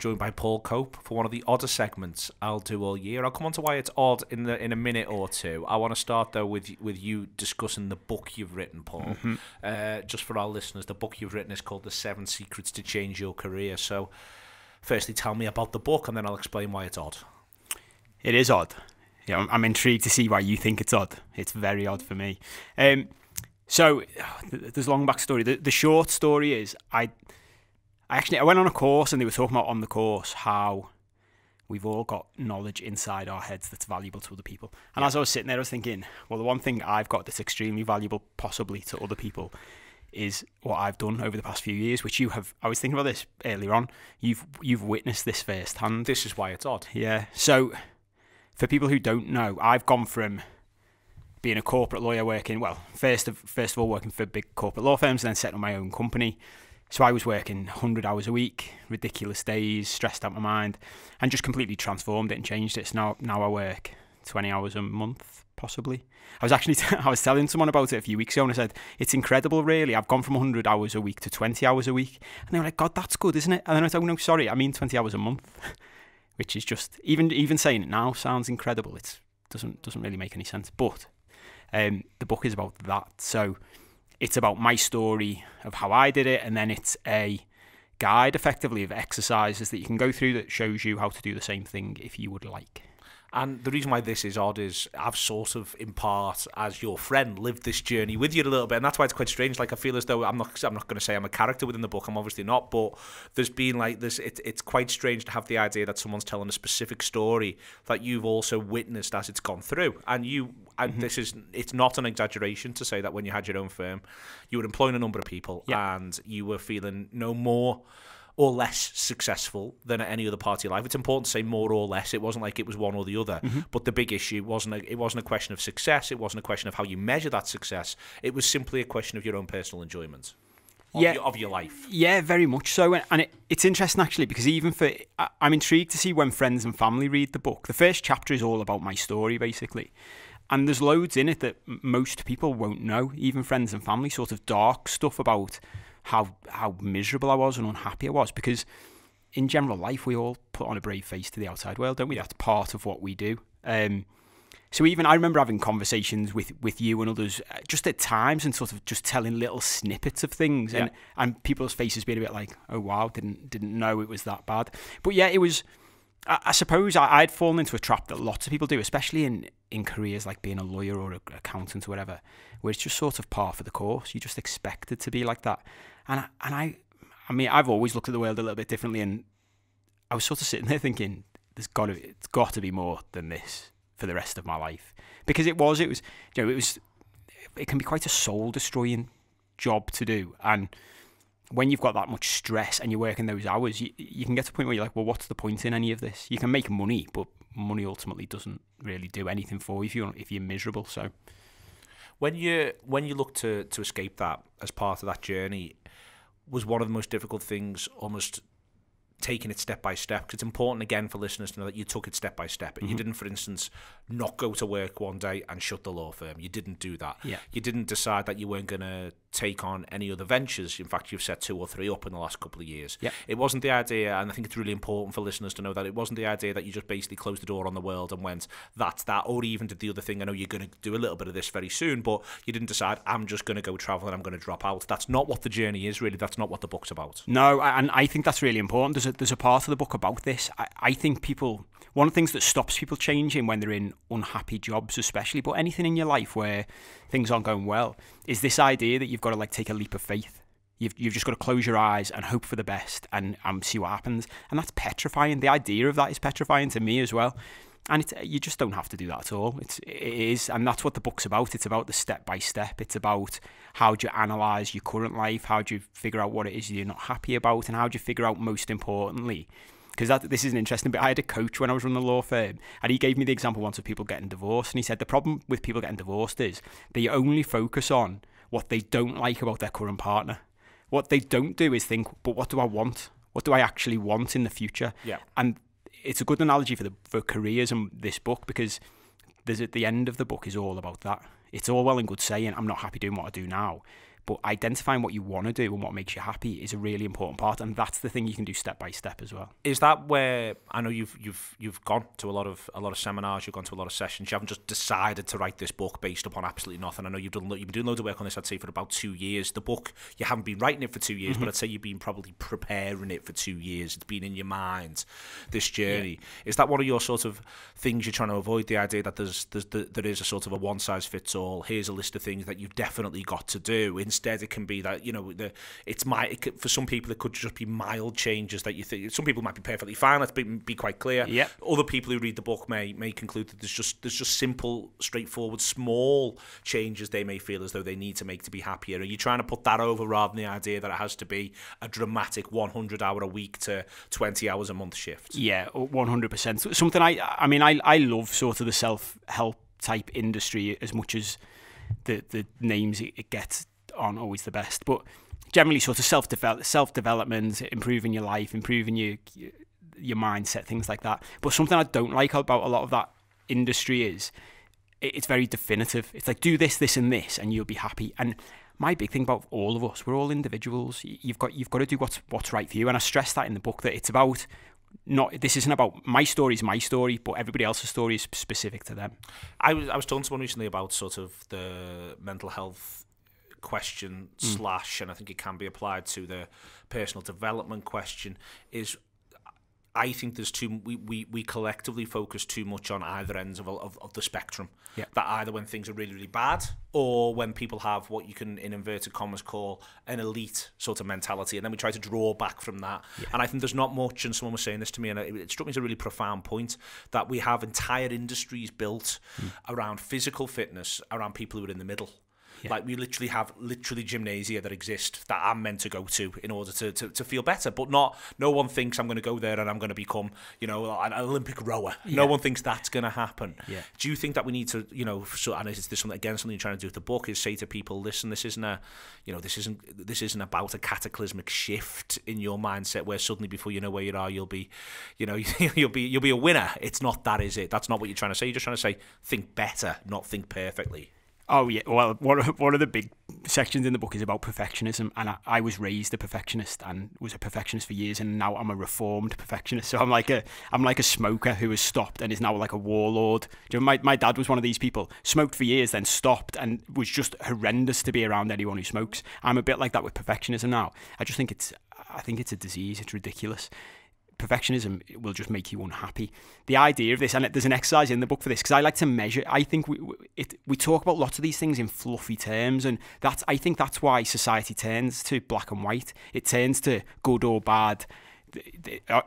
joined by Paul Cope for one of the odder segments I'll do all year. I'll come on to why it's odd in the in a minute or two. I want to start though with with you discussing the book you've written, Paul. Mm-hmm. Uh, just for our listeners, the book you've written is called The Seven Secrets to Change Your Career. So, firstly, tell me about the book, and then I'll explain why it's odd. It is odd. Yeah, I'm, I'm intrigued to see why you think it's odd. It's very odd for me. Um, so there's a long backstory. The, the short story is I, I actually I went on a course and they were talking about on the course how we've all got knowledge inside our heads that's valuable to other people. And yeah. as I was sitting there, I was thinking, well, the one thing I've got that's extremely valuable, possibly to other people, is what I've done over the past few years, which you have. I was thinking about this earlier on. You've you've witnessed this firsthand. This is why it's odd. Yeah. So, for people who don't know, I've gone from being a corporate lawyer working well first of first of all working for big corporate law firms and then setting up my own company so I was working 100 hours a week ridiculous days stressed out my mind and just completely transformed it and changed it. So now now I work 20 hours a month possibly. I was actually t- I was telling someone about it a few weeks ago and I said it's incredible really. I've gone from 100 hours a week to 20 hours a week. And they were like god that's good isn't it? And then I said oh, no sorry I mean 20 hours a month which is just even even saying it now sounds incredible. It doesn't doesn't really make any sense. But um, the book is about that. So it's about my story of how I did it, and then it's a guide effectively of exercises that you can go through that shows you how to do the same thing if you would like. And the reason why this is odd is I've sort of, in part, as your friend, lived this journey with you a little bit, and that's why it's quite strange. Like I feel as though I'm not, I'm not going to say I'm a character within the book. I'm obviously not, but there's been like this. It, it's quite strange to have the idea that someone's telling a specific story that you've also witnessed as it's gone through, and you. And mm-hmm. this is, it's not an exaggeration to say that when you had your own firm, you were employing a number of people, and you were feeling no more or less successful than at any other party of life. It's important to say more or less. It wasn't like it was one or the other. Mm-hmm. But the big issue wasn't a, it wasn't a question of success. It wasn't a question of how you measure that success. It was simply a question of your own personal enjoyment. Of yeah, your, of your life. Yeah, very much so. And it, it's interesting actually because even for I'm intrigued to see when friends and family read the book. The first chapter is all about my story, basically. And there's loads in it that most people won't know, even friends and family, sort of dark stuff about how how miserable I was and unhappy I was because in general life we all put on a brave face to the outside world, don't we? That's part of what we do. Um, so even I remember having conversations with, with you and others uh, just at times and sort of just telling little snippets of things yeah. and, and people's faces being a bit like, oh wow, didn't didn't know it was that bad. But yeah, it was. I, I suppose I, I'd fallen into a trap that lots of people do, especially in in careers like being a lawyer or an accountant or whatever, where it's just sort of par for the course. You just expect it to be like that. And I, and I, I mean, I've always looked at the world a little bit differently, and I was sort of sitting there thinking, there's got to, it's got to be more than this for the rest of my life, because it was, it was, you know, it was, it can be quite a soul destroying job to do, and when you've got that much stress and you're working those hours, you, you can get to a point where you're like, well, what's the point in any of this? You can make money, but money ultimately doesn't really do anything for you if you're if you're miserable. So, when you when you look to to escape that as part of that journey, was one of the most difficult things almost taking it step by step because it's important again for listeners to know that you took it step by step mm-hmm. you didn't for instance not go to work one day and shut the law firm you didn't do that yeah. you didn't decide that you weren't going to take on any other ventures. In fact you've set two or three up in the last couple of years. Yeah. it wasn't the idea and i think it's really important for listeners to know that it wasn't the idea that you just basically closed the door on the world and went that's that or even did the other thing i know you're going to do a little bit of this very soon but you didn't decide i'm just going to go travel and i'm going to drop out. That's not what the journey is really. That's not what the book's about. No and i think that's really important. There's a, there's a part of the book about this. I, I think people one of the things that stops people changing when they're in unhappy jobs especially but anything in your life where things aren't going well is this idea that you've got to like take a leap of faith You've, you've just got to close your eyes and hope for the best and um, see what happens. And that's petrifying. The idea of that is petrifying to me as well. And you just don't have to do that at all. It's, it is, and that's what the book's about. It's about the step by step. It's about how do you analyze your current life, how do you figure out what it is you're not happy about, and how do you figure out, most importantly, because this is an interesting bit. I had a coach when I was running the law firm, and he gave me the example once of people getting divorced, and he said the problem with people getting divorced is they only focus on what they don't like about their current partner. What they don't do is think, but what do I want? What do I actually want in the future? Yeah. And it's a good analogy for the for careers and this book because there's at the end of the book is all about that. It's all well and good saying I'm not happy doing what I do now, but identifying what you want to do and what makes you happy is a really important part, and that's the thing you can do step by step as well. Is that where I know you've you've you've gone to a lot of a lot of seminars, you've gone to a lot of sessions. You haven't just decided to write this book based upon absolutely nothing. I know you've done you've been doing loads of work on this. I'd say for about two years. The book you haven't been writing it for two years, mm-hmm. but I'd say you've been probably preparing it for two years. It's been in your mind this journey. Yeah. Is that one of your sort of things you're trying to avoid? The idea that there's, there's there is a sort of a one size fits all. Here's a list of things that you've definitely got to do. Instead, it can be that you know the it's my it could, for some people it could just be mild changes that you think. Some people might be perfectly fine. Let's be, be quite clear. Yeah. Other people who read the book may may conclude that there's just there's just simple, straightforward, small changes they may feel as though they need to make to be happier. Are you trying to put that over rather than the idea that it has to be a dramatic 100 hour a week to 20 hours a month shift? Yeah, 100%. Something I I mean I I love sort of the self help type industry as much as the the names it gets aren't always the best, but generally sort of self self development, improving your life, improving your your mindset, things like that. But something I don't like about a lot of that industry is it's very definitive. It's like do this, this, and this, and you'll be happy. And my big thing about all of us, we're all individuals. You've got you've got to do what's what's right for you. And I stress that in the book that it's about not this isn't about my story is my story, but everybody else's story is specific to them. I was I was talking to someone recently about sort of the mental health question mm. slash, and I think it can be applied to the personal development question. Is I think there's too we, we, we collectively focus too much on either ends of, of, of the spectrum. Yeah. That either when things are really really bad, or when people have what you can in inverted commas call an elite sort of mentality, and then we try to draw back from that. Yeah. And I think there's not much. And someone was saying this to me, and it, it struck me as a really profound point that we have entire industries built mm. around physical fitness, around people who are in the middle. Yeah. Like we literally have literally gymnasia that exist that I'm meant to go to in order to, to, to feel better. But not no one thinks I'm going to go there and I'm going to become, you know, an Olympic rower. Yeah. No one thinks that's going to happen. Yeah. Do you think that we need to, you know, so and is this something again something you're trying to do with the book is say to people, listen, this isn't a, you know, this isn't this isn't about a cataclysmic shift in your mindset where suddenly before you know where you are, you'll be, you know, you'll be you'll be a winner. It's not that, is it? That's not what you're trying to say. You're just trying to say think better, not think perfectly. Oh yeah, well, one of, one of the big sections in the book is about perfectionism, and I, I, was raised a perfectionist and was a perfectionist for years, and now I'm a reformed perfectionist. So I'm like a I'm like a smoker who has stopped and is now like a warlord. You know, my my dad was one of these people, smoked for years, then stopped, and was just horrendous to be around anyone who smokes. I'm a bit like that with perfectionism now. I just think it's I think it's a disease. It's ridiculous perfectionism will just make you unhappy. The idea of this, and there's an exercise in the book for this, because I like to measure. I think we it, we talk about lots of these things in fluffy terms, and that's I think that's why society turns to black and white. It turns to good or bad.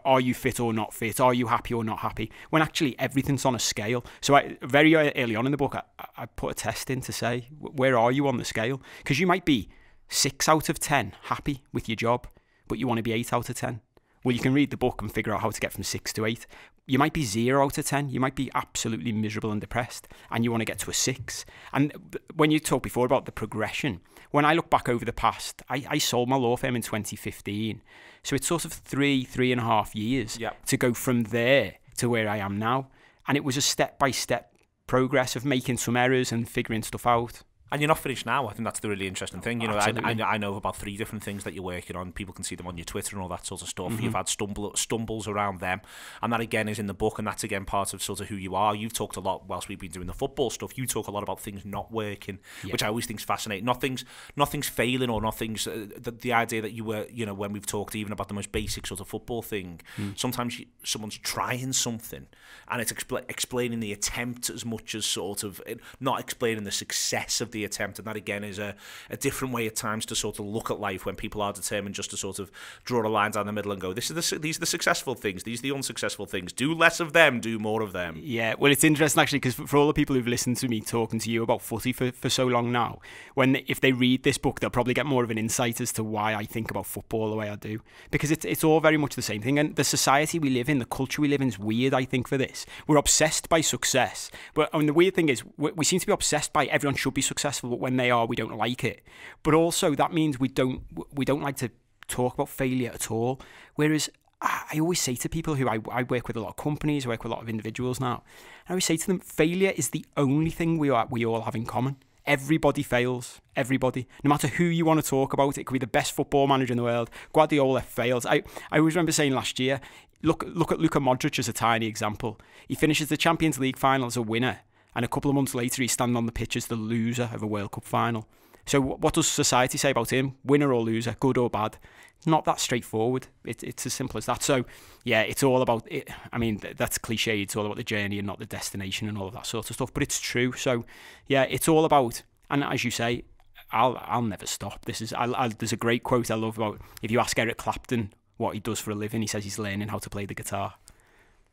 Are you fit or not fit? Are you happy or not happy? When actually everything's on a scale. So I, very early on in the book, I, I put a test in to say where are you on the scale? Because you might be six out of ten happy with your job, but you want to be eight out of ten well, you can read the book and figure out how to get from six to eight. You might be zero out of 10. You might be absolutely miserable and depressed, and you want to get to a six. And when you talked before about the progression, when I look back over the past, I, I sold my law firm in 2015. So it's sort of three, three and a half years yep. to go from there to where I am now. And it was a step by step progress of making some errors and figuring stuff out and you're not finished now. I think that's the really interesting thing. You know, I, I, I, know about three different things that you're working on. People can see them on your Twitter and all that sort of stuff. Mm-hmm. You've had stumble, stumbles around them, and that again is in the book, and that's again part of sort of who you are. You've talked a lot whilst we've been doing the football stuff. You talk a lot about things not working, yeah. which I always think is fascinating. Nothing's nothing's failing or nothing's uh, the, the idea that you were, you know, when we've talked even about the most basic sort of football thing. Mm. Sometimes you, someone's trying something, and it's expl- explaining the attempt as much as sort of not explaining the success of the attempt, and that again is a, a different way at times to sort of look at life when people are determined just to sort of draw a line down the middle and go, this is the, these are the successful things, these are the unsuccessful things. Do less of them, do more of them. Yeah, well, it's interesting actually because for, for all the people who've listened to me talking to you about footy for, for so long now, when if they read this book, they'll probably get more of an insight as to why I think about football the way I do because it's it's all very much the same thing. And the society we live in, the culture we live in, is weird. I think for this, we're obsessed by success, but I mean the weird thing is we, we seem to be obsessed by everyone should be successful, but when they are, we don't like it. But also that means we don't we don't like to talk about failure at all. Whereas I always say to people who I, I work with a lot of companies, I work with a lot of individuals now, I always say to them, failure is the only thing we are we all have in common. Everybody fails. Everybody. No matter who you want to talk about, it could be the best football manager in the world. Guardiola fails. I, I always remember saying last year, look look at Luka Modric as a tiny example. He finishes the Champions League final as a winner, and a couple of months later he's standing on the pitch as the loser of a World Cup final. So what does society say about him? Winner or loser, good or bad? Not that straightforward. It, it's as simple as that. So yeah, it's all about it. I mean, that's cliche. It's all about the journey and not the destination and all of that sort of stuff. But it's true. So yeah, it's all about. And as you say, I'll I'll never stop. This is I'll, I'll, there's a great quote I love about if you ask Eric Clapton what he does for a living, he says he's learning how to play the guitar.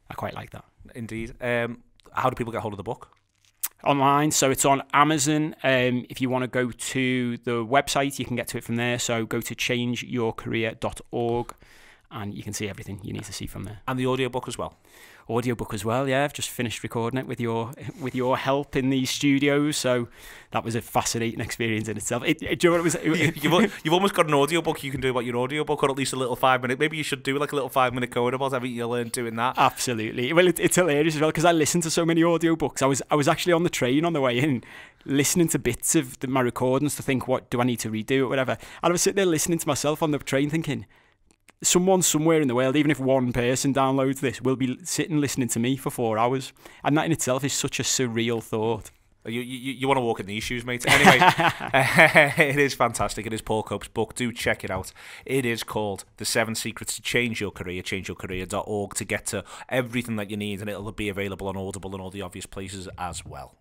I quite like that. Indeed. Um, how do people get hold of the book? Online. So it's on Amazon. Um, if you want to go to the website, you can get to it from there. So go to changeyourcareer.org and you can see everything you need to see from there. And the audiobook as well audiobook as well. Yeah, I've just finished recording it with your with your help in these studios, so that was a fascinating experience in itself. It, it, do you know what it was? It, you've, you've almost got an audiobook you can do about your audiobook, or at least a little five minute. Maybe you should do like a little five minute code about everything you learned doing that. Absolutely. Well, it, it's hilarious as well because I listen to so many audiobooks. I was I was actually on the train on the way in listening to bits of the, my recordings to think what do I need to redo or whatever. And I was sitting there listening to myself on the train thinking someone somewhere in the world, even if one person downloads this, will be sitting listening to me for four hours. And that in itself is such a surreal thought. You, you, you want to walk in these shoes, mate. Anyway, it is fantastic. It is Paul Cope's book. Do check it out. It is called The Seven Secrets to Change Your Career, changeyourcareer.org to get to everything that you need, and it'll be available on Audible and all the obvious places as well.